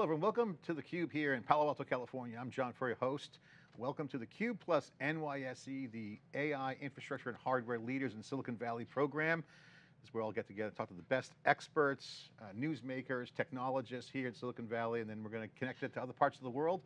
Hello everyone, welcome to theCUBE here in Palo Alto, California. I'm John Furrier, host. Welcome to theCUBE plus NYSE, the AI infrastructure and hardware leaders in Silicon Valley program. This is where I'll get together and talk to the best experts, uh, newsmakers, technologists here in Silicon Valley, and then we're going to connect it to other parts of the world.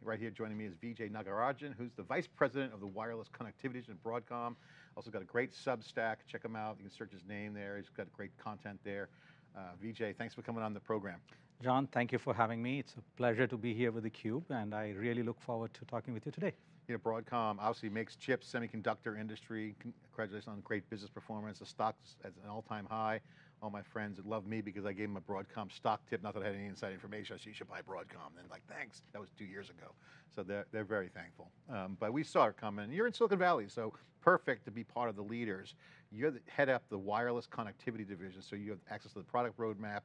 Right here joining me is Vijay Nagarajan, who's the Vice President of the Wireless Connectivity at Broadcom. Also got a great Substack, check him out. You can search his name there. He's got great content there. Uh, Vijay, thanks for coming on the program. John, thank you for having me. It's a pleasure to be here with theCUBE, and I really look forward to talking with you today. You know, Broadcom obviously makes chips, semiconductor industry. Congratulations on great business performance. The stock's at an all-time high. All my friends love me because I gave them a Broadcom stock tip. Not that I had any inside information. I said, you should buy Broadcom. And like, thanks. That was two years ago. So they're, they're very thankful. Um, but we saw it coming. You're in Silicon Valley, so perfect to be part of the leaders. You're the head up the wireless connectivity division, so you have access to the product roadmap,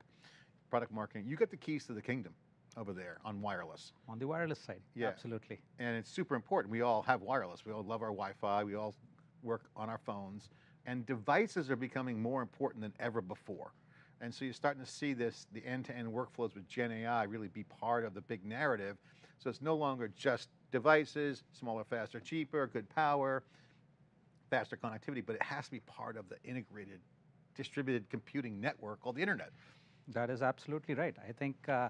product marketing. You got the keys to the kingdom over there on wireless. On the wireless side, yeah. absolutely. And it's super important. We all have wireless. We all love our Wi-Fi. We all work on our phones. And devices are becoming more important than ever before. And so you're starting to see this, the end-to-end -end workflows with Gen AI really be part of the big narrative. So it's no longer just devices, smaller, faster, cheaper, good power, faster connectivity, but it has to be part of the integrated distributed computing network called the internet. That is absolutely right. I think, uh,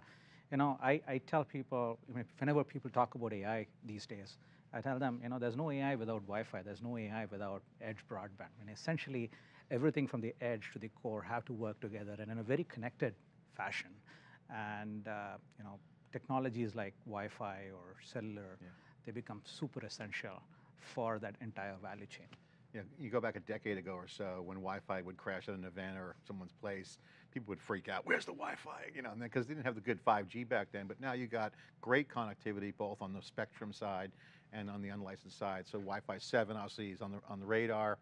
you know, I, I tell people, whenever people talk about AI these days, I tell them, you know, there's no AI without Wi-Fi, there's no AI without edge broadband. I mean, essentially, everything from the edge to the core have to work together and in a very connected fashion. And, uh, you know, technologies like Wi-Fi or cellular, yeah. they become super essential for that entire value chain you, know, you go back a decade ago or so when Wi-Fi would crash at an event or someone's place, people would freak out, where's the Wi-Fi? You know, because they didn't have the good 5G back then, but now you got great connectivity both on the spectrum side and on the unlicensed side. So Wi-Fi 7 obviously is on the, on the radar.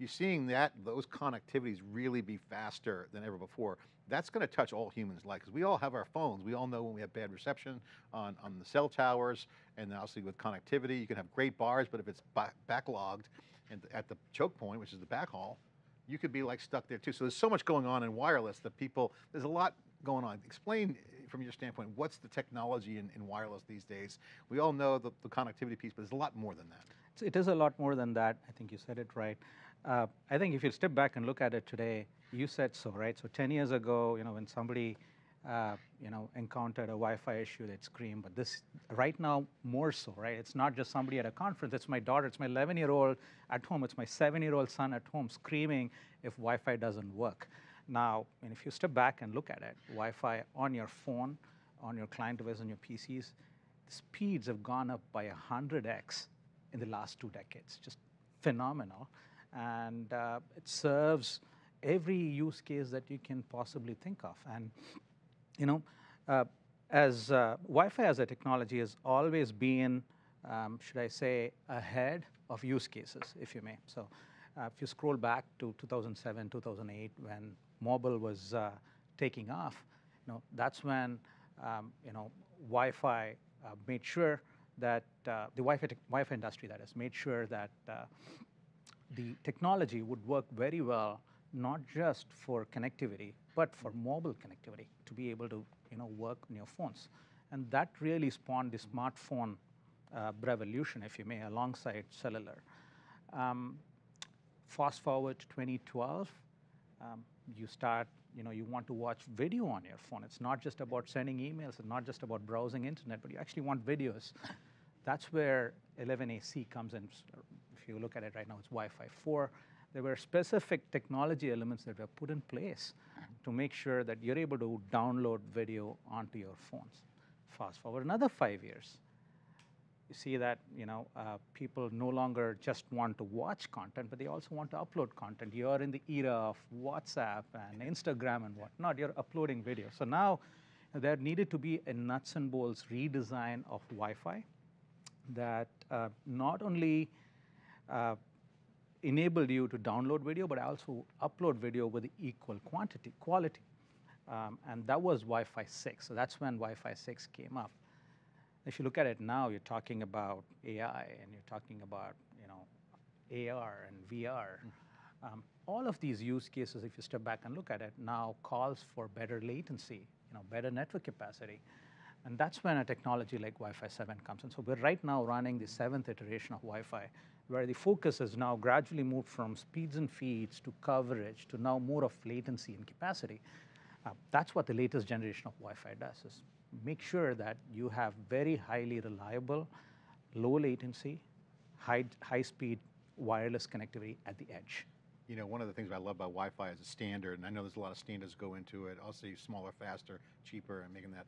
You're seeing that, those connectivities really be faster than ever before. That's going to touch all humans' life because we all have our phones. We all know when we have bad reception on, on the cell towers and obviously with connectivity, you can have great bars, but if it's backlogged, and at the choke point, which is the backhaul, you could be like stuck there too. So there's so much going on in wireless that people, there's a lot going on. Explain from your standpoint, what's the technology in, in wireless these days? We all know the, the, connectivity piece, but there's a lot more than that. It is a lot more than that. I think you said it right. Uh, I think if you step back and look at it today, you said so, right? So 10 years ago, you know, when somebody uh, you know, encountered a Wi-Fi issue, that screamed. But this, right now, more so, right? It's not just somebody at a conference. It's my daughter. It's my 11-year-old at home. It's my seven-year-old son at home screaming if Wi-Fi doesn't work. Now, and if you step back and look at it, Wi-Fi on your phone, on your client device, on your PCs, speeds have gone up by 100x in the last two decades. Just phenomenal. And uh, it serves every use case that you can possibly think of. And you know, uh, as uh, Wi-Fi as a technology has always been, um, should I say, ahead of use cases, if you may. So uh, if you scroll back to 2007, 2008, when mobile was uh, taking off, you know, that's when, um, you know, Wi-Fi uh, made sure that uh, the Wi-Fi, Wi-Fi industry, that is, made sure that the technology would work very well, not just for connectivity, but for mobile connectivity to be able to you know, work on your phones. And that really spawned the smartphone uh, revolution, if you may, alongside cellular. Um, fast forward to 2012, um, you start, you know, you want to watch video on your phone. It's not just about sending emails, it's not just about browsing internet, but you actually want videos. That's where 11AC comes in. If you look at it right now, it's Wi-Fi 4 there were specific technology elements that were put in place to make sure that you're able to download video onto your phones. Fast forward another five years, you see that you know uh, people no longer just want to watch content, but they also want to upload content. You're in the era of WhatsApp and Instagram and whatnot. You're uploading video. So now there needed to be a nuts and bolts redesign of Wi-Fi that uh, not only uh, enabled you to download video, but I also upload video with equal quantity, quality. Um, and that was Wi-Fi 6. So that's when Wi-Fi 6 came up. If you look at it now, you're talking about AI and you're talking about you know AR and VR. Mm. Um, all of these use cases, if you step back and look at it, now calls for better latency, you know, better network capacity. And that's when a technology like Wi-Fi 7 comes in. So we're right now running the seventh iteration of Wi-Fi, where the focus has now gradually moved from speeds and feeds to coverage to now more of latency and capacity. Uh, that's what the latest generation of Wi-Fi does, is make sure that you have very highly reliable, low latency, high, high speed wireless connectivity at the edge. You know, one of the things I love about Wi-Fi is a standard, and I know there's a lot of standards go into it. I'll say smaller, faster, cheaper, and making that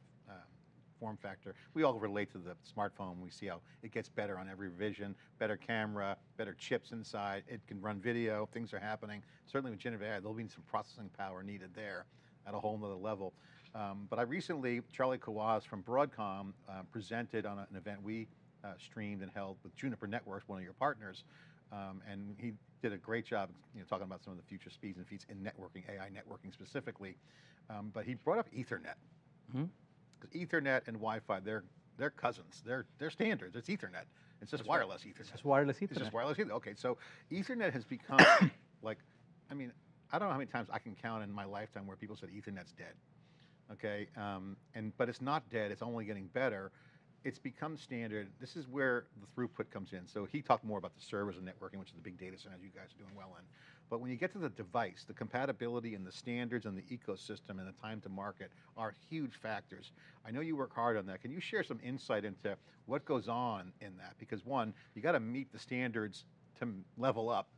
form factor. We all relate to the smartphone. We see how it gets better on every revision, better camera, better chips inside. It can run video, things are happening. Certainly with generative AI, there'll be some processing power needed there at a whole nother level. Um, but I recently, Charlie Kawwas from Broadcom uh, presented on an event we uh, streamed and held with Juniper Networks, one of your partners, um, and he did a great job, you know, talking about some of the future speeds and feats in networking, AI networking specifically. Um, but he brought up Ethernet. Mm-hmm. Because Ethernet and Wi-Fi, they're they're cousins. They're they're standards. It's Ethernet. It's just That's wireless right. Ethernet. It's just wireless Ethernet. It's just wireless Ethernet. Okay, so Ethernet has become like, I mean, I don't know how many times I can count in my lifetime where people said Ethernet's dead. Okay, um, and but it's not dead. It's only getting better it's become standard. This is where the throughput comes in. So he talked more about the servers and networking, which is the big data centers you guys are doing well in. But when you get to the device, the compatibility and the standards and the ecosystem and the time to market are huge factors. I know you work hard on that. Can you share some insight into what goes on in that? Because one, you got to meet the standards to level up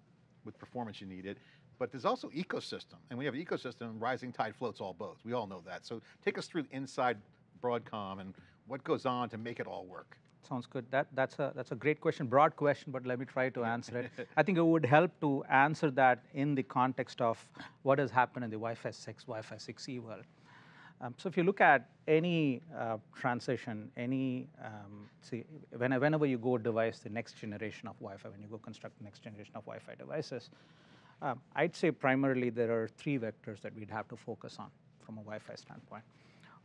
with performance you needed, but there's also ecosystem. And you have an ecosystem, rising tide floats all boats. We all know that. So take us through inside Broadcom and what goes on to make it all work? Sounds good. That, that's, a, that's a great question, broad question, but let me try to answer it. I think it would help to answer that in the context of what has happened in the Wi-Fi 6, Wi-Fi 6E world. Um, so if you look at any uh, transition, any, um, see, when, whenever you go device the next generation of Wi-Fi, when you go construct the next generation of Wi-Fi devices, um, I'd say primarily there are three vectors that we'd have to focus on from a Wi-Fi standpoint.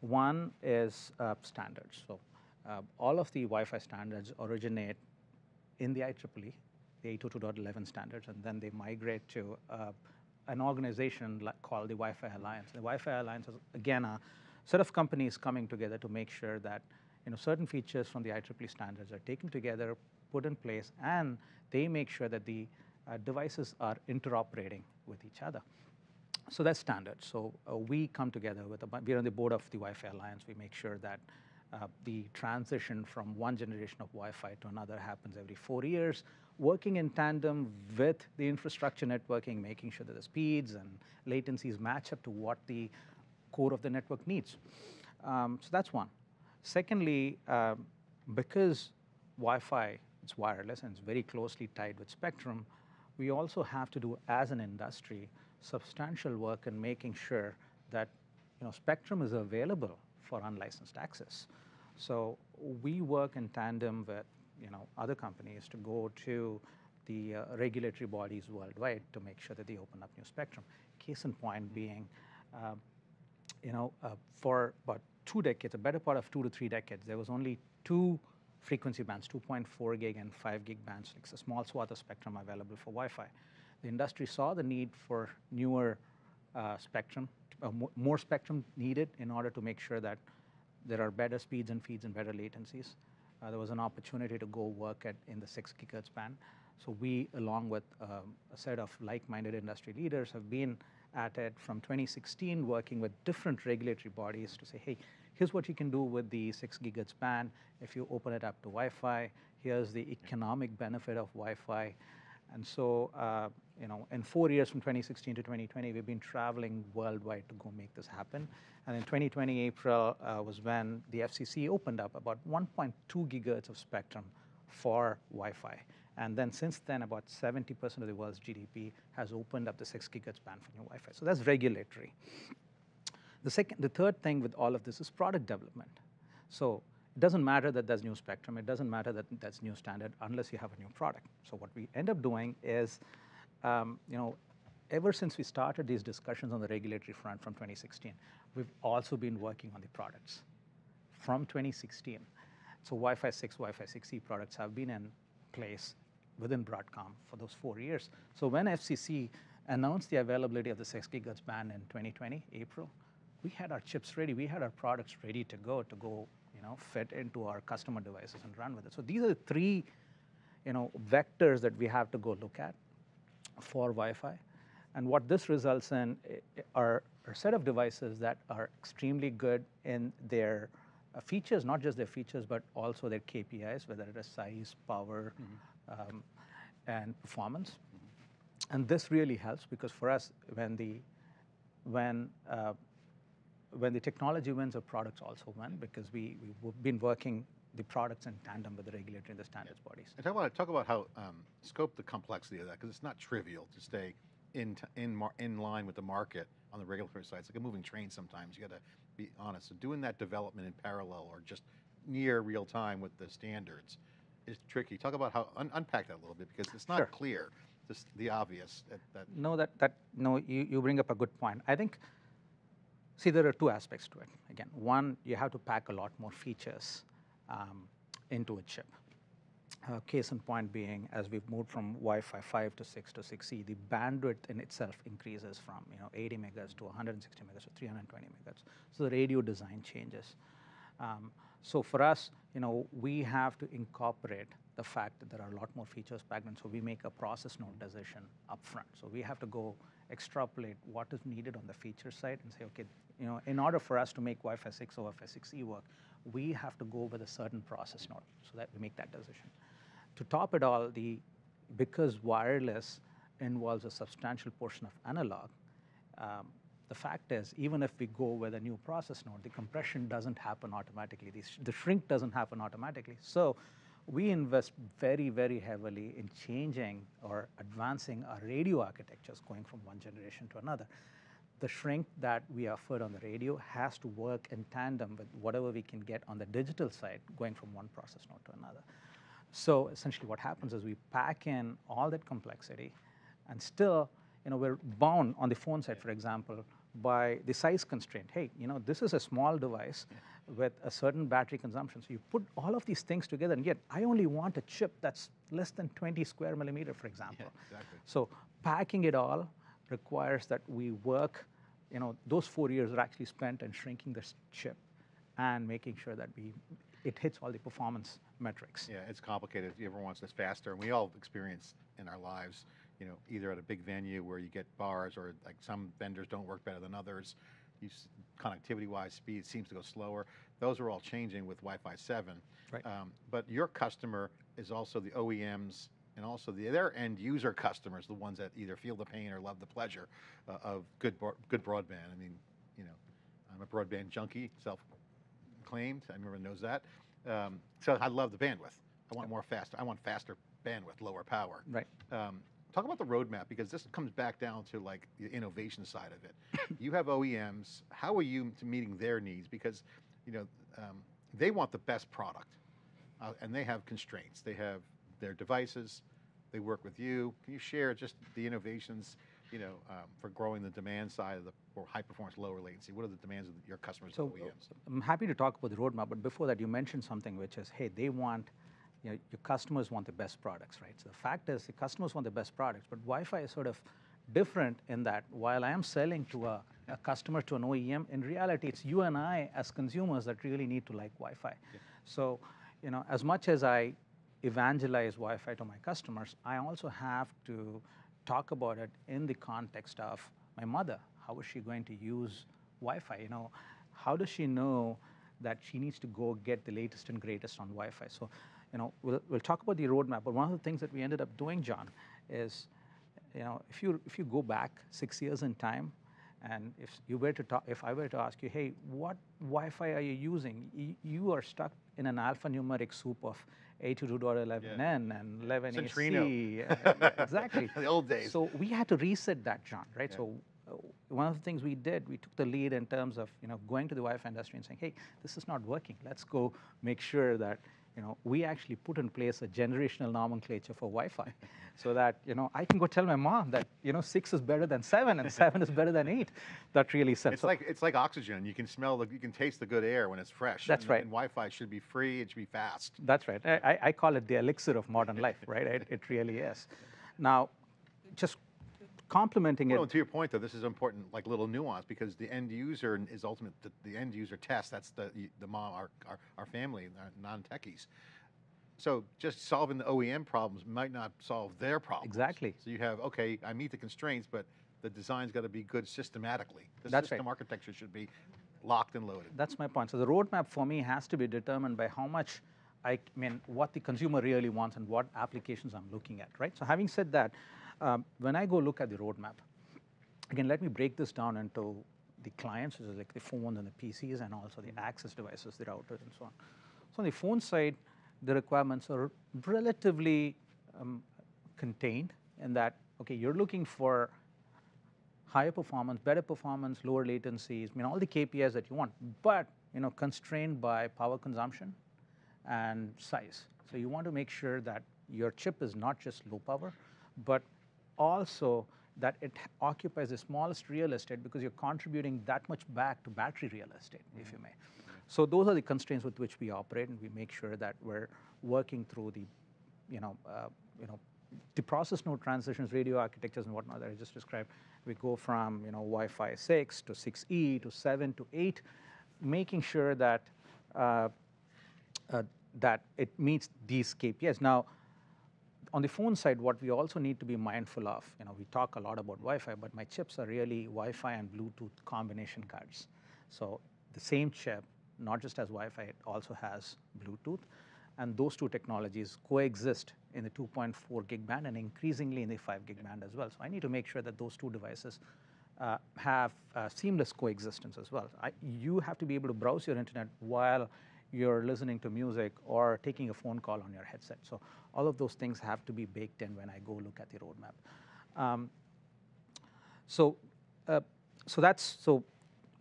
One is uh, standards. So uh, all of the Wi-Fi standards originate in the IEEE, the 802.11 standards, and then they migrate to uh, an organization like, called the Wi-Fi Alliance. The Wi-Fi Alliance is, again, a set of companies coming together to make sure that you know, certain features from the IEEE standards are taken together, put in place, and they make sure that the uh, devices are interoperating with each other. So that's standard. So uh, we come together with, a, we're on the board of the Wi-Fi Alliance. We make sure that uh, the transition from one generation of Wi-Fi to another happens every four years, working in tandem with the infrastructure networking, making sure that the speeds and latencies match up to what the core of the network needs. Um, so that's one. Secondly, um, because Wi-Fi is wireless and it's very closely tied with spectrum, we also have to do, as an industry, substantial work in making sure that you know, spectrum is available for unlicensed access. So we work in tandem with you know, other companies to go to the uh, regulatory bodies worldwide to make sure that they open up new spectrum. Case in point being, uh, you know, uh, for about two decades, a better part of two to three decades, there was only two frequency bands, 2.4 gig and 5 gig bands, like a small swath of spectrum available for Wi-Fi the industry saw the need for newer uh, spectrum, uh, more spectrum needed in order to make sure that there are better speeds and feeds and better latencies. Uh, there was an opportunity to go work at in the six gigahertz band. So we, along with um, a set of like-minded industry leaders, have been at it from 2016, working with different regulatory bodies to say, hey, here's what you can do with the six gigahertz band. If you open it up to Wi-Fi, here's the economic benefit of Wi-Fi. And so, uh, you know, in four years from 2016 to 2020, we've been traveling worldwide to go make this happen. And in 2020, April uh, was when the FCC opened up about 1.2 gigahertz of spectrum for Wi-Fi. And then since then, about 70% of the world's GDP has opened up the 6 gigahertz band for new Wi-Fi. So that's regulatory. The second, the third thing with all of this is product development. So it doesn't matter that there's new spectrum. It doesn't matter that that's new standard unless you have a new product. So what we end up doing is, um, you know, ever since we started these discussions on the regulatory front from 2016, we've also been working on the products from 2016. So Wi-Fi 6, Wi-Fi 6E products have been in place within Broadcom for those four years. So when FCC announced the availability of the 6 gigahertz band in 2020, April, we had our chips ready. We had our products ready to go to go you know, fit into our customer devices and run with it. So these are the three, you know, vectors that we have to go look at for Wi-Fi. And what this results in i- i- are a set of devices that are extremely good in their uh, features, not just their features, but also their KPIs, whether it is size, power, um, and performance. And this really helps because for us, when the when uh, when the technology wins, our products also win because we we've been working the products in tandem with the regulatory and the standards bodies. And talk about talk about how um, scope the complexity of that because it's not trivial to stay in t- in mar- in line with the market on the regulatory side. It's like a moving train. Sometimes you got to be honest. So doing that development in parallel or just near real time with the standards is tricky. Talk about how un- unpack that a little bit because it's not Sure. clear. Just the obvious that, that No, that that no, you, you bring up a good point. I think. See, there are two aspects to it. Again, one, you have to pack a lot more features um, into a chip. Uh, case in point being, as we've moved from Wi-Fi 5 to 6 to 6E, the bandwidth in itself increases from you know 80 megahertz to 160 megahertz to 320 megahertz. So the radio design changes. Um, so for us, you know, we have to incorporate the fact that there are a lot more features packed in. So we make a process node decision upfront. So we have to go extrapolate what is needed on the feature side and say, okay, you know, in order for us to make Wi-Fi 6 or Wi-Fi 6E work, we have to go with a certain process node so that we make that decision. To top it all, the because wireless involves a substantial portion of analog, um, the fact is, even if we go with a new process node, the compression doesn't happen automatically. The, sh- the shrink doesn't happen automatically. So we invest very, very heavily in changing or advancing our radio architectures going from one generation to another. The shrink that we offered on the radio has to work in tandem with whatever we can get on the digital side going from one process node to another. So essentially what happens is we pack in all that complexity and still, you know, we're bound on the phone side, for example, by the size constraint. Hey, you know, this is a small device with a certain battery consumption. So you put all of these things together, and yet I only want a chip that's less than 20 square millimeter, for example. exactly. So packing it all requires that we work, you know, those four years are actually spent in shrinking this chip and making sure that we, it hits all the performance metrics. Yeah, it's complicated. Everyone wants this faster, and we all experience in our lives, you know, either at a big venue where you get bars, or like some vendors don't work better than others. You connectivity-wise, speed seems to go slower. Those are all changing with Wi-Fi 7. Right. Um, but your customer is also the OEMs and also the, their end user customers, the ones that either feel the pain or love the pleasure uh, of good good broadband. I mean, you know, I'm a broadband junkie, self-claimed. Everyone knows that. Um, so I love the bandwidth. I want more faster. I want faster bandwidth, lower power. Right. Um, talk about the roadmap because this comes back down to like the innovation side of it. you have OEMs. How are you to meeting their needs? Because you know um, they want the best product, uh, and they have constraints. They have their devices. They work with you. Can you share just the innovations? You know, um, for growing the demand side of the for high performance, lower latency. What are the demands of your customers, So OEMs? I'm happy to talk about the roadmap, but before that, you mentioned something which is, hey, they want, you know, your customers want the best products, right? So the fact is, the customers want the best products, but Wi-Fi is sort of different in that while I am selling to a, a customer to an OEM, in reality, it's you and I as consumers that really need to like Wi-Fi. So, you know, as much as I evangelize Wi-Fi to my customers, I also have to talk about it in the context of my mother. How is she going to use Wi-Fi? You know, how does she know that she needs to go get the latest and greatest on Wi-Fi? So, you know, we'll, we'll talk about the roadmap. But one of the things that we ended up doing, John, is, you know, if you if you go back six years in time, and if you were to talk, if I were to ask you, hey, what Wi-Fi are you using? You are stuck in an alphanumeric soup of 82.11n and 11ac. Centrino. Yeah, exactly. The old days. So we had to reset that, John, right? Yeah. So uh, one of the things we did, we took the lead in terms of you know going to the Wi-Fi industry and saying, hey, this is not working. Let's go make sure that you know we actually put in place a generational nomenclature for Wi-Fi, so that you know I can go tell my mom that you know six is better than seven and seven is better than eight. That really sets It's up. like it's like oxygen. You can smell the, you can taste the good air when it's fresh. That's and, right. And Wi-Fi should be free. It should be fast. That's right. I, I- I call it the elixir of modern life, right? It, it really is. Now, just complementing Well, it. to your point, though, this is important, like little nuance, because the end user is ultimate. The, the end user test. That's the the mom, our our, our family, our non-techies. So just solving the OEM problems might not solve their problems. Exactly. So you have okay, I meet the constraints, but the design's got to be good systematically. The That's right. system architecture should be locked and loaded. That's my point. So the roadmap for me has to be determined by how much I mean, what the consumer really wants and what applications I'm looking at, right? So having said that, um, when I go look at the roadmap, again, let me break this down into the clients, which is like the phones and the PCs, and also the access devices, the routers, and so on. So on the phone side, the requirements are relatively um, contained in that, okay, you're looking for higher performance, better performance, lower latencies, I mean, all the KPIs that you want, but, you know, constrained by power consumption and size. So you want to make sure that your chip is not just low power, but also that it occupies the smallest real estate because you're contributing that much back to battery real estate, if you may. So those are the constraints with which we operate, and we make sure that we're working through the, you know, uh, you know, the process node transitions, radio architectures, and whatnot that I just described. We go from you know Wi-Fi 6 to 6E to 7 to 8, making sure that uh, uh, that it meets these KPIs. Now, on the phone side, what we also need to be mindful of, you know, we talk a lot about Wi-Fi, but my chips are really Wi-Fi and Bluetooth combination cards. So the same chip, not just has Wi-Fi, it also has Bluetooth, and those two technologies coexist in the 2.4 gig band and increasingly in the 5 gig band as well. So I need to make sure that those two devices uh, have uh, seamless coexistence as well. I, you have to be able to browse your internet while you're listening to music or taking a phone call on your headset. So all of those things have to be baked in when I go look at the roadmap. Um, so, uh, so that's so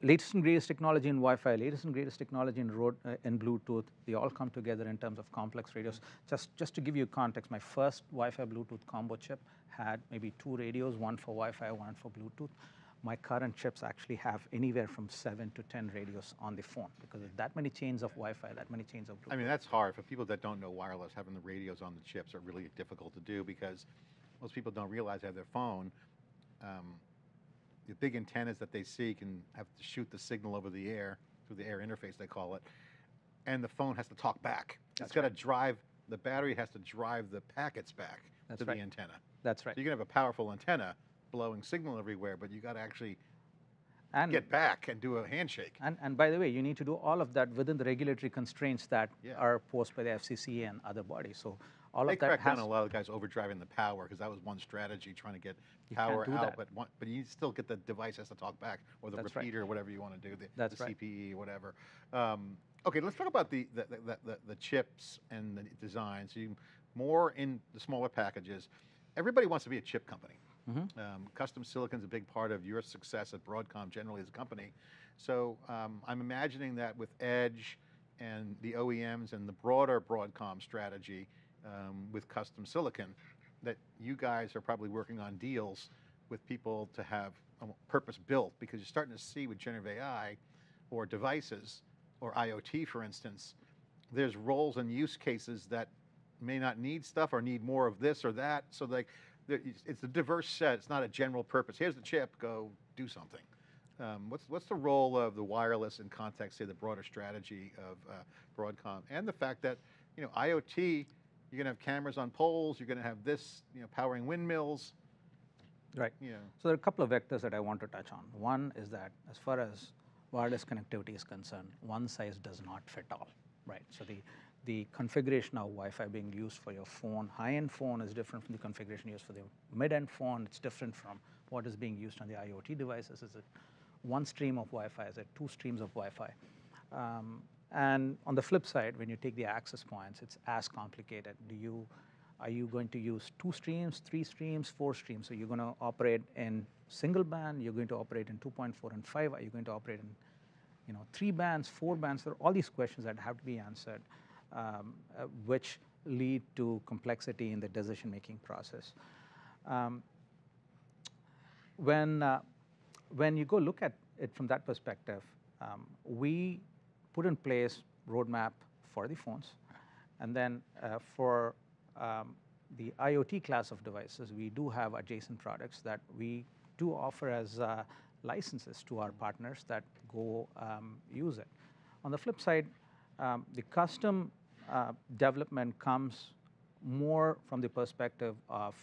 latest and greatest technology in Wi-Fi, latest and greatest technology in road uh, in Bluetooth. They all come together in terms of complex radios. Just just to give you context, my first Wi-Fi Bluetooth combo chip had maybe two radios, one for Wi-Fi, one for Bluetooth. My current chips actually have anywhere from seven to ten radios on the phone because there's that many chains of Wi-Fi, that many chains of Bluetooth. I mean, that's hard for people that don't know wireless. Having the radios on the chips are really difficult to do because most people don't realize they have their phone. Um, the big antennas that they see can have to shoot the signal over the air through the air interface they call it, and the phone has to talk back. That's it's got to drive the battery has to drive the packets back That's to right. the antenna. That's right. So you can have a powerful antenna blowing signal everywhere, but you got to actually And get back and do a handshake. And, and by the way, you need to do all of that within the regulatory constraints that Yeah. are posed by the FCC and other bodies. So all They of that has down a lot of guys overdriving the power because that was one strategy, trying to get You power out. that. But one, but you still get the device has to talk back, or the That's right. repeater, or whatever you want to do, the, That's the right. CPE, or whatever. Um, okay, let's talk about the the, the, the the chips and the design. So you more in the smaller packages. Everybody wants to be a chip company. Mhm. Um, custom silicon is a big part of your success at Broadcom generally as a company. So um, I'm imagining that with Edge and the OEMs and the broader Broadcom strategy um, with custom silicon, that you guys are probably working on deals with people to have um, purpose built because you're starting to see with generative AI or devices or IoT, for instance, there's roles and use cases that may not need stuff or need more of this or that. So like, it's- it's a diverse set. It's not a general purpose. Here's the chip. Go do something. Um, what's what's the role of the wireless in context, say the broader strategy of uh, Broadcom, and the fact that you know IoT, you're going to have cameras on poles. You're going to have this, you know, powering windmills. right. You know, So there are a couple of vectors that I want to touch on. One is that as far as wireless connectivity is concerned, one size does not fit all, right? So the, the configuration of Wi-Fi being used for your phone, high-end phone is different from the configuration used for the mid-end phone. It's different from what is being used on the IoT devices. Is it one stream of Wi-Fi? Is it two streams of Wi-Fi? Um, and on the flip side, when you take the access points, it's as complicated. Do you are you going to use two streams, three streams, four streams? So you're going to operate in single band. You're going to operate in 2.4 and 5. Are you going to operate in, you know, three bands, four bands? There are all these questions that have to be answered, um, uh, which lead to complexity in the decision-making process. Um, when uh, when you go look at it from that perspective, um, we put in place roadmap for the phones, and then uh, for um, the IoT class of devices, we do have adjacent products that we do offer as uh, licenses to our partners that go um, use it. On the flip side, um, the custom uh, development comes more from the perspective of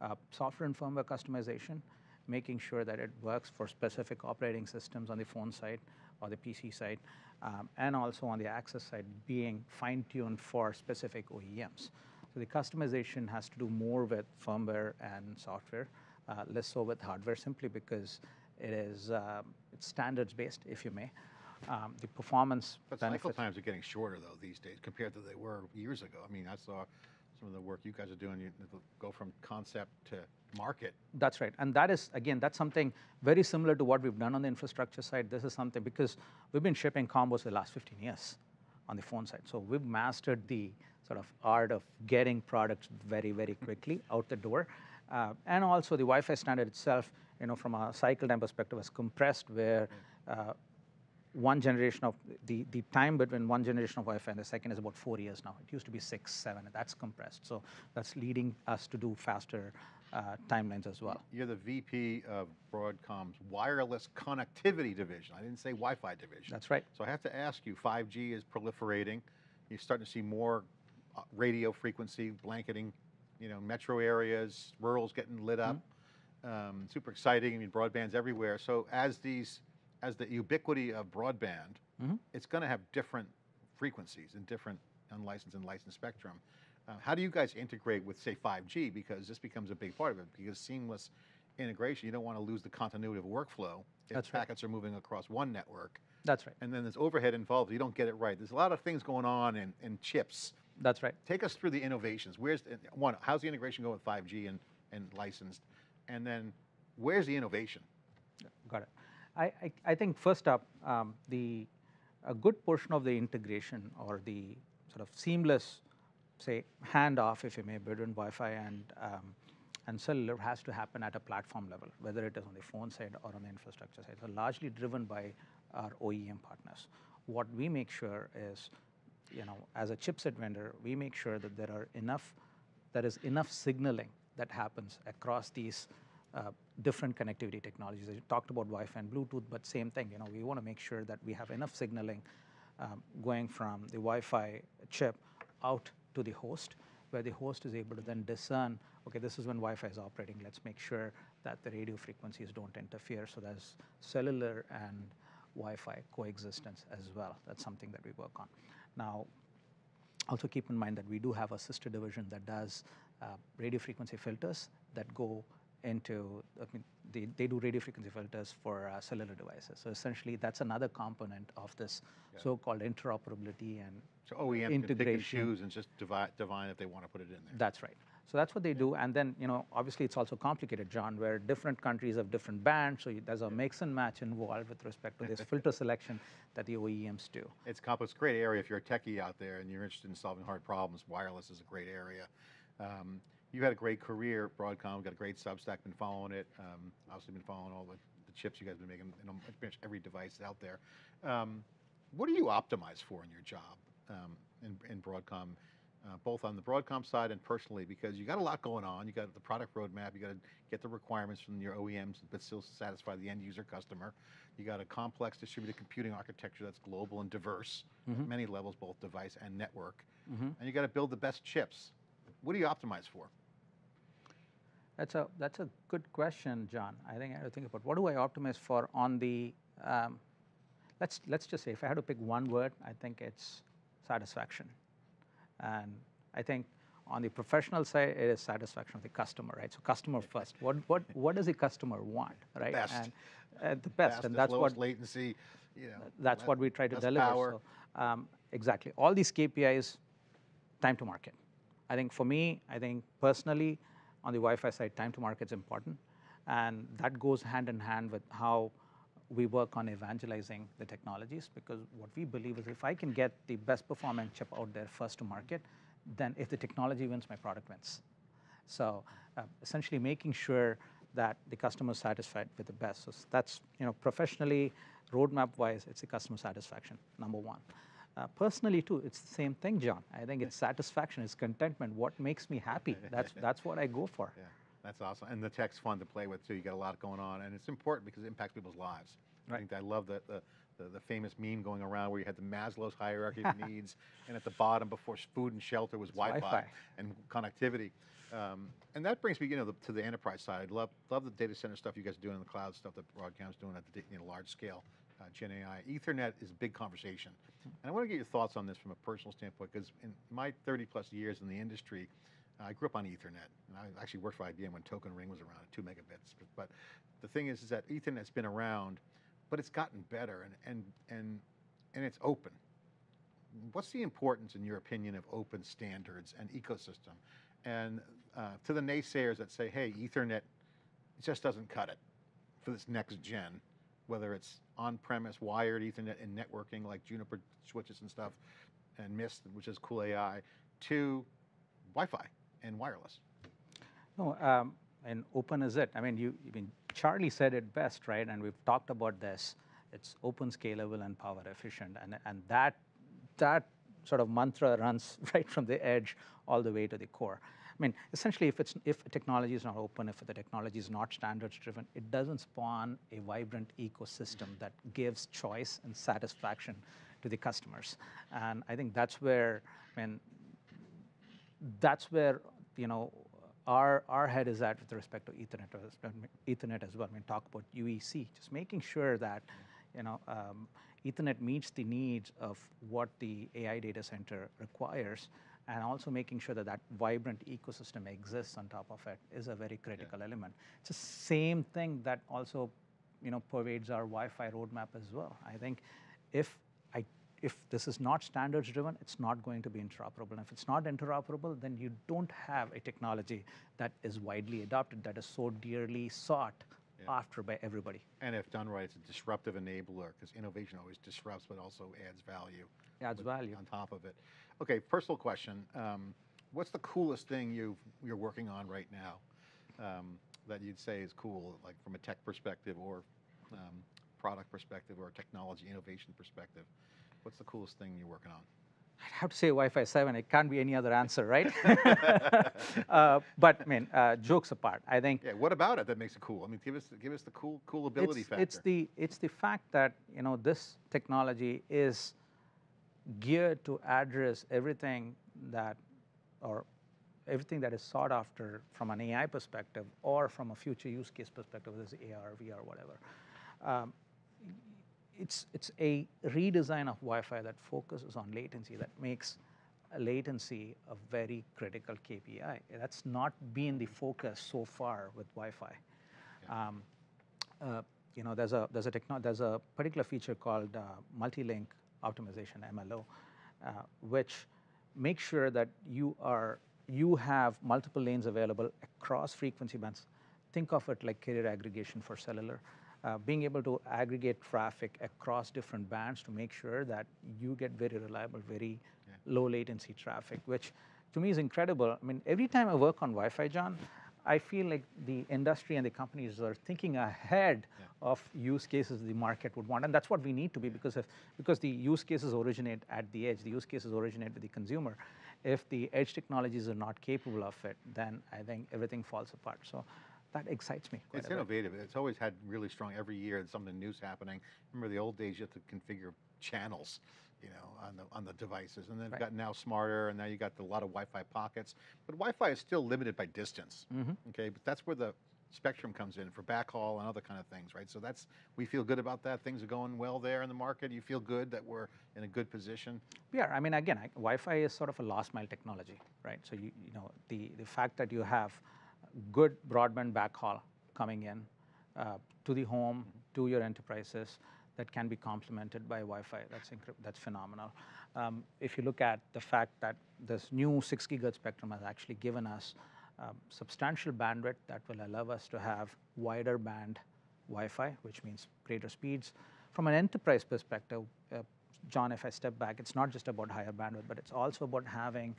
uh, software and firmware customization, making sure that it works for specific operating systems on the phone side or the PC side, um, and also on the access side being fine-tuned for specific OEMs. So the customization has to do more with firmware and software, uh, less so with hardware, simply because it is um, it's standards based, if you may. Um, the performance But cycle times are getting shorter though these days compared to they were years ago. I mean, I saw some of the work you guys are doing, you go from concept to market. That's right. And that is, again, that's something very similar to what we've done on the infrastructure side. This is something because we've been shipping combos the last 15 years on the phone side. So we've mastered the sort of art of getting products very, very quickly out the door. Uh, and also the Wi-Fi standard itself, you know, from a cycle time perspective, is compressed where uh, one generation of the, the time between one generation of Wi-Fi and the second is about four years now. It used to be six, seven, and that's compressed. So that's leading us to do faster uh, timelines as well. You're the VP of Broadcom's wireless connectivity division. I didn't say Wi-Fi division. That's right. So I have to ask you, 5G is proliferating. You're starting to see more uh, radio frequency blanketing, you know, metro areas, rural's getting lit up. Um, super exciting. I mean, broadband's everywhere. So as these, as the ubiquity of broadband, Mhm. it's going to have different frequencies and different unlicensed and licensed spectrum. Uh, how do you guys integrate with, say, 5G? Because this becomes a big part of it. Because seamless integration, you don't want to lose the continuity of workflow if That's right. packets are moving across one network That's right. and then there's overhead involved. You don't get it right. There's a lot of things going on in, in chips. That's right. Take us through the innovations. Where's the, one? How's the integration going with 5G and, and licensed? And then where's the innovation? Got it. I, I, I think first up, um, the a good portion of the integration or the sort of seamless, say, handoff, if you may, between Wi-Fi and um, and cellular has to happen at a platform level, whether it is on the phone side or on the infrastructure side. So largely driven by our OEM partners. What we make sure is, you know, as a chipset vendor, we make sure that there are enough, there is enough signaling that happens across these uh, different connectivity technologies. I talked about Wi-Fi and Bluetooth, but same thing. You know, we want to make sure that we have enough signaling um, going from the Wi-Fi chip out to the host, where the host is able to then discern, okay, this is when Wi-Fi is operating. Let's make sure that the radio frequencies don't interfere. So there's cellular and Wi-Fi coexistence as well. That's something that we work on. Now, also keep in mind that we do have a sister division that does uh, radio frequency filters that go into, I mean, they, they do radio frequency filters for uh, cellular devices. So essentially, that's another component of this so-called interoperability and So OEM can pick and choose and just divide, divine if they want to put it in there. that's right. So that's what they do. And then, you know, obviously it's also complicated, John, where different countries have different bands. So you, there's a mix and match involved with respect to this filter selection that the OEMs do. It's complex, great area if you're a techie out there and you're interested in solving hard problems. Wireless is a great area. Um, you had a great career, Broadcom, got a great Substack, been following it. Um, obviously been following all the, the chips you guys have been making in pretty much every device out there. Um, what do you optimize for in your job um, in, in Broadcom, uh, both on the Broadcom side and personally? Because you got a lot going on. You got the product roadmap. You got to get the requirements from your OEMs, but still satisfy the end user customer. You got a complex distributed computing architecture that's global and diverse, at many levels, both device and network. And you got to build the best chips. What do you optimize for? That's a that's a good question, John. I think I have to think about what do I optimize for on the. Um, let's let's just say if I had to pick one word, I think it's satisfaction, and I think on the professional side it is satisfaction of the customer, right? So customer first. What what what does the customer want, right? Best. And uh, the best, Fastest, and that's what latency. You know, that's what we try to deliver. So, um, exactly. All these KPIs, time to market. I think for me, I think personally, on the Wi-Fi side, time to market is important, and that goes hand in hand with how we work on evangelizing the technologies. Because what we believe is, if I can get the best performing chip out there first to market, then if the technology wins, my product wins. So uh, essentially making sure that the customer is satisfied with the best. So that's, you know, professionally, roadmap wise, it's the customer satisfaction, number one. Uh, personally, too, it's the same thing, John. I think it's satisfaction, it's contentment. What makes me happy? That's that's what I go for. Yeah, that's awesome. And the tech's fun to play with too. You got a lot going on, and it's important because it impacts people's lives. I think I love the, the, the, the famous meme going around where you had the Maslow's hierarchy of needs, and at the bottom before food and shelter was Wi-Fi, Wi-Fi. and connectivity. Um, and that brings me, you know, the, to the enterprise side. Love, love the data center stuff you guys are doing in the cloud stuff that Broadcom's doing at the you know, large scale, uh, Gen AI. Ethernet is a big conversation, and I want to get your thoughts on this from a personal standpoint because in my 30 plus years in the industry, uh, I grew up on Ethernet, and I actually worked for IBM when Token Ring was around at two megabits. But, the thing is, is that Ethernet's been around, but it's gotten better, and and and and it's open. What's the importance, in your opinion, of open standards and ecosystem? And uh, to the naysayers that say, "Hey, Ethernet, just doesn't cut it for this next gen," whether it's on-premise wired Ethernet and networking like Juniper switches and stuff, and Mist, which is cool AI, to Wi-Fi and wireless. No, um, and open is it. I mean, you, mean, Charlie said it best, right? And we've talked about this. It's open, scalable, and power efficient, and and that that sort of mantra runs right from the edge all the way to the core. I mean, essentially, if it's if technology is not open, if the technology is not standards driven, it doesn't spawn a vibrant ecosystem that gives choice and satisfaction to the customers. And I think that's where, I mean, that's where you know our our head is at with respect to Ethernet as, Ethernet as well. I mean, talk about UEC, just making sure that you know um, Ethernet meets the needs of what the AI data center requires, and also making sure that that vibrant ecosystem exists on top of it is a very critical element. It's the same thing that also you know pervades our Wi-Fi roadmap as well. I think if I if this is not standards driven, it's not going to be interoperable. And if it's not interoperable, then you don't have a technology that is widely adopted, that is so dearly sought Yeah. After by everybody. And if done right, it's a disruptive enabler because innovation always disrupts, but also adds value. Adds with- value. on top of it. Okay, personal question: um, What's the coolest thing you you're working on right now um, that you'd say is cool, like from a tech perspective, or um, product perspective, or technology innovation perspective? What's the coolest thing you're working on? I'd have to say Wi-Fi 7. It can't be any other answer, right? uh, but I mean, uh, jokes apart, I think Yeah, what about it that makes it cool? I mean, give us give us the cool cool ability it's, factor. it's the it's the fact that you know this technology is geared to address everything that or everything that is sought after from an AI perspective or from a future use case perspective, whether it's AR, VR, whatever. Um, it's it's a redesign of Wi-Fi that focuses on latency that makes latency a very critical KPI. That's not been the focus so far with Wi-Fi. Um, uh, you know, there's a there's a techno- there's a particular feature called uh, multi-link optimization (MLO), uh, which makes sure that you are you have multiple lanes available across frequency bands. Think of it like carrier aggregation for cellular. Uh, being able to aggregate traffic across different bands to make sure that you get very reliable, very low latency traffic, which to me is incredible. I mean, every time I work on Wi-Fi, John, I feel like the industry and the companies are thinking ahead of use cases the market would want, and that's what we need to be because if because the use cases originate at the edge, the use cases originate with the consumer. If the edge technologies are not capable of it, then I think everything falls apart. So that excites me. It's innovative. It's always had really strong. Every year, something new's happening. Remember the old days, you had to configure channels, you know, on the on the devices, and then Right. got now smarter, and now you got a lot of Wi-Fi pockets. But Wi-Fi is still limited by distance. Mhm. Okay, but that's where the spectrum comes in for backhaul and other kind of things, right? So that's we feel good about that. Things are going well there in the market. You feel good that we're in a good position. Yeah, I mean, again, I, Wi-Fi is sort of a last mile technology, right? So you, you know, the, the fact that you have good broadband backhaul coming in uh, to the home, to your enterprises, that can be complemented by Wi-Fi. That's that's phenomenal. Um, if you look at the fact that this new six gigahertz spectrum has actually given us um, substantial bandwidth that will allow us to have wider band Wi-Fi, which means greater speeds. From an enterprise perspective, uh, John, if I step back, it's not just about higher bandwidth, but it's also about having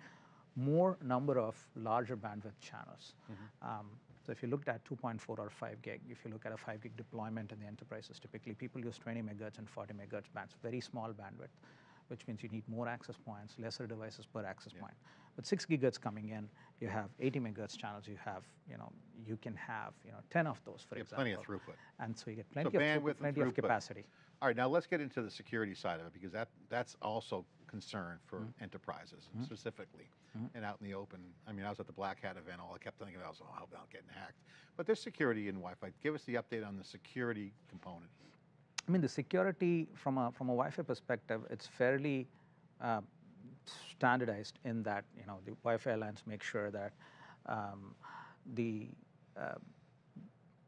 more number of larger bandwidth channels. Um, so if you looked at 2.4 or 5 gig, if you look at a 5 gig deployment in the enterprises, typically people use 20 megahertz and 40 megahertz bands, very small bandwidth. which means you need more access points, lesser devices per access point. But 6 gigahertz coming in, you have 80 megahertz channels. You have, you know, you can have, you know, 10 of those, for You example. plenty of throughput. And so you get plenty of bandwidth throughput, and plenty of capacity. All right, now let's get into the security side of it because that that's also concern for Mm-hmm. enterprises specifically and out in the open. I mean, I was at the Black Hat event. All I kept thinking about was, oh, how about getting hacked? But there's security in Wi-Fi. Give us the update on the security component. I mean, the security from a from a Wi-Fi perspective, it's fairly uh, standardized in that you know the Wi-Fi Alliance makes sure that um, the uh,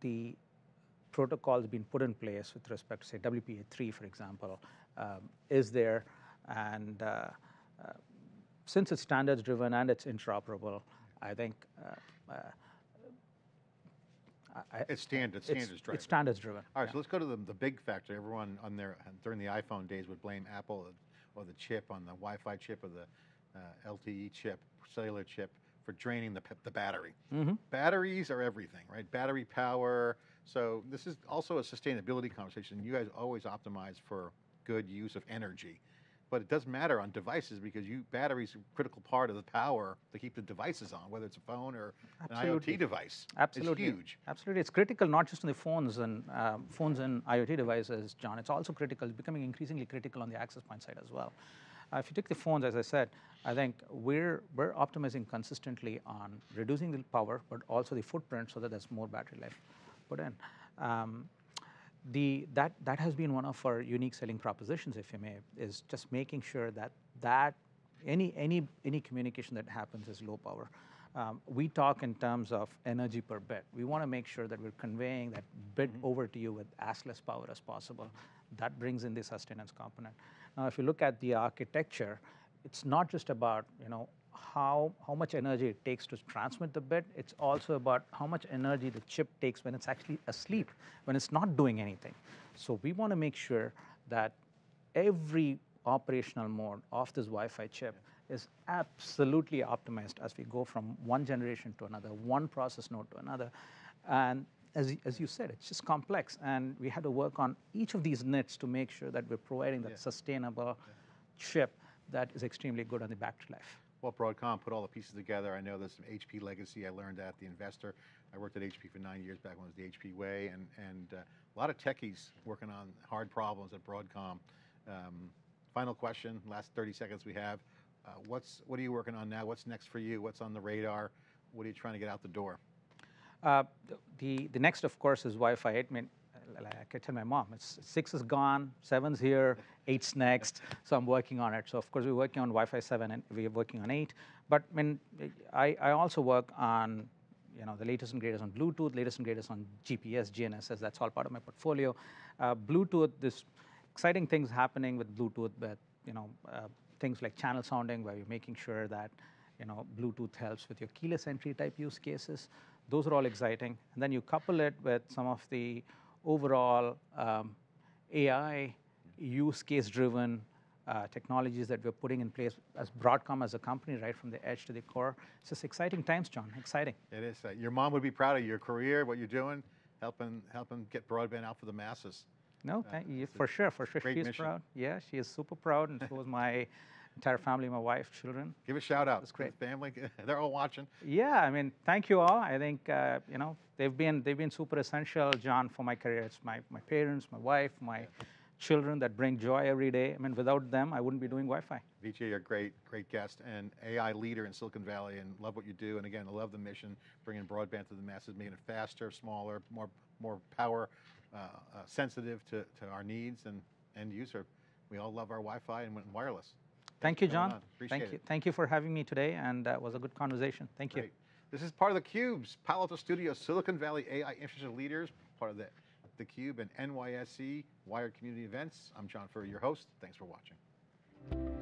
the protocols being put in place with respect to say WPA3, for example, um, is there, and uh, uh, since it's standards driven and it's interoperable, I think. Uh, uh, I- It's standard, it's, standards driven. it's standards driven. All right, yeah. so let's go to the, the big factor. Everyone on their during the iPhone days would blame Apple or the chip on the Wi-Fi chip or the uh, LTE chip, cellular chip, for draining the the battery. Mhm. Batteries are everything, right? Battery power. So this is also a sustainability conversation. You guys always optimize for good use of energy, but it does matter on devices because you batteries are a critical part of the power to keep the devices on, whether it's a phone or Absolutely. an IoT device. Absolutely. it's huge. Absolutely. It's critical not just on the phones and um, phones and IoT devices, John. It's also critical, it's becoming increasingly critical on the access point side as well. Uh, if you take the phones, as I said, I think we're, we're optimizing consistently on reducing the power, but also the footprint so that there's more battery life put in. Um, the, that, that has been one of our unique selling propositions, if you may, is just making sure that, that any, any, any communication that happens is low power. Um, we talk in terms of energy per bit. We want to make sure that we're conveying that bit over to you with as less power as possible. That brings in the sustenance component. Now, if you look at the architecture, it's not just about you know how how much energy it takes to transmit the bit. It's also about how much energy the chip takes when it's actually asleep, when it's not doing anything. So we want to make sure that every operational mode of this Wi-Fi chip is absolutely optimized as we go from one generation to another, one process node to another. And as, as you said, it's just complex, and we had to work on each of these nits to make sure that we're providing that sustainable chip that is extremely good on the battery life. Well, Broadcom put all the pieces together. I know there's some HP legacy. I learned that at the investor. I worked at HP for nine years back when it was the HP way, and and uh, a lot of techies working on hard problems at Broadcom. Um, final question, last 30 seconds we have. Uh, what's what are you working on now? What's next for you? What's on the radar? What are you trying to get out the door? Uh, the, the next, of course, is Wi-Fi 8. I mean, like I tell my mom, it's six is gone, seven's here, eight's next. So I'm working on it. So of course we're working on Wi-Fi 7 and we're working on 8. But I mean, I, I also work on you know the latest and greatest on Bluetooth, latest and greatest on GPS, GNSS. That's all part of my portfolio. Uh, Bluetooth, this exciting things happening with Bluetooth, but you know uh, things like channel sounding, where you're making sure that you know Bluetooth helps with your keyless entry type use cases. Those are all exciting. And then you couple it with some of the overall um, AI use case driven uh, technologies that we're putting in place as Broadcom as a company, right from the edge to the core. It's just exciting times, John. Exciting. It is. Uh, your mom would be proud of your career, what you're doing, helping helping get broadband out for the masses. No, thank you for sure, for sure. She's mission. proud. Yeah, she is super proud, and so is my entire family, my wife, children. Give a shout out. It's great. Family, they're all watching. Yeah, I mean, thank you all. I think uh, you know they've been they've been super essential, John, for my career. It's my my parents, my wife, my children that bring joy every day. I mean, without them, I wouldn't be doing Wi-Fi. Vijay, you're a great, great guest and AI leader in Silicon Valley and love what you do. And again, I love the mission, bringing broadband to the masses, making it faster, smaller, more, more power uh, uh, sensitive to, to our needs and end user. We all love our Wi-Fi and and wireless. Thank you, John. Appreciate Thank you. it. Thank you for having me today, and that was a good conversation. Thank you. Great. This is part of the Cube's Palo Alto Studios, Silicon Valley AI infrastructure leaders, part of the, the Cube and NYSE Wired Community Events. I'm John Furrier, your host. Thanks for watching.